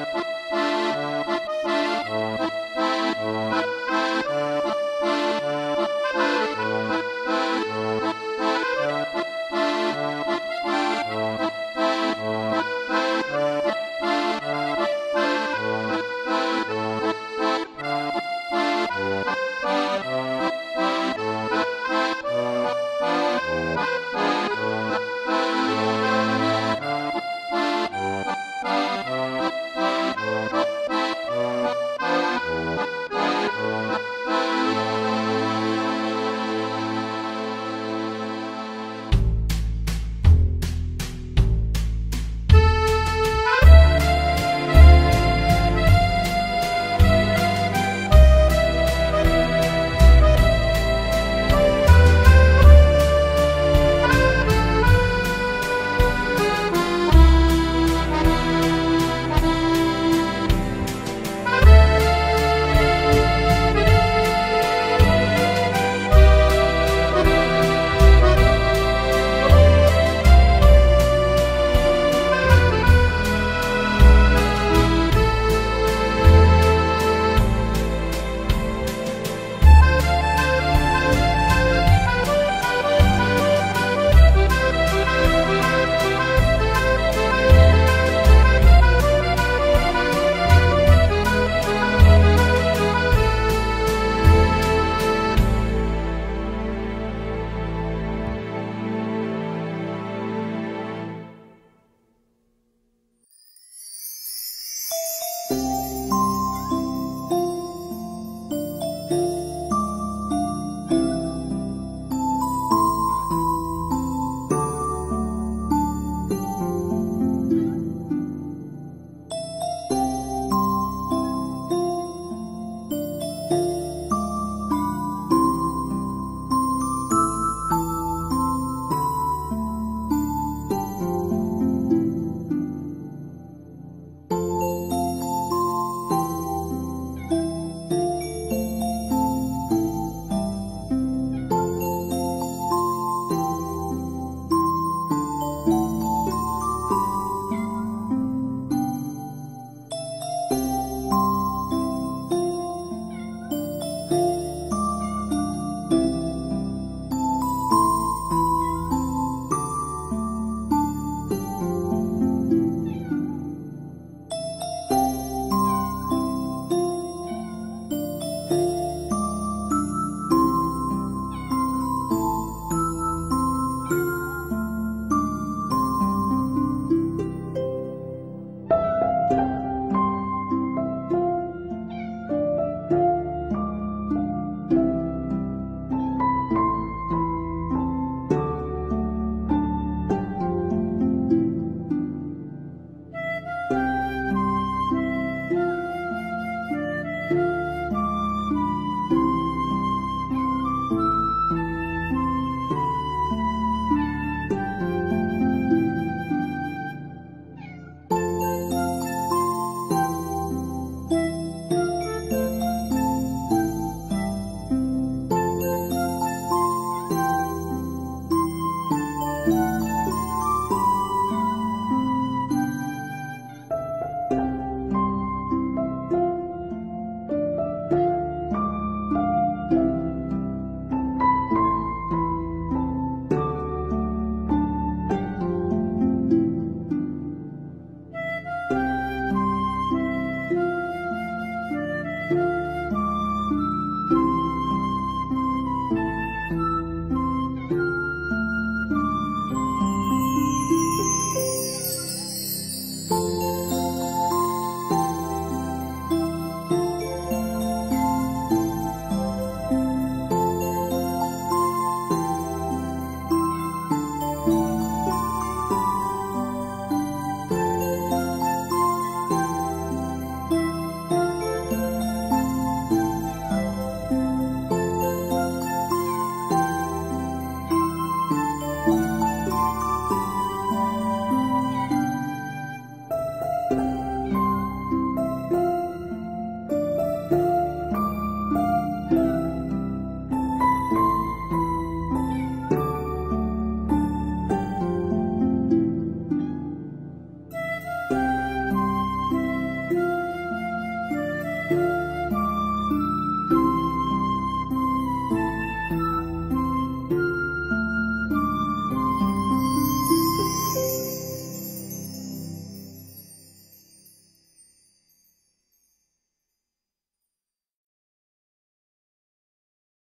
Música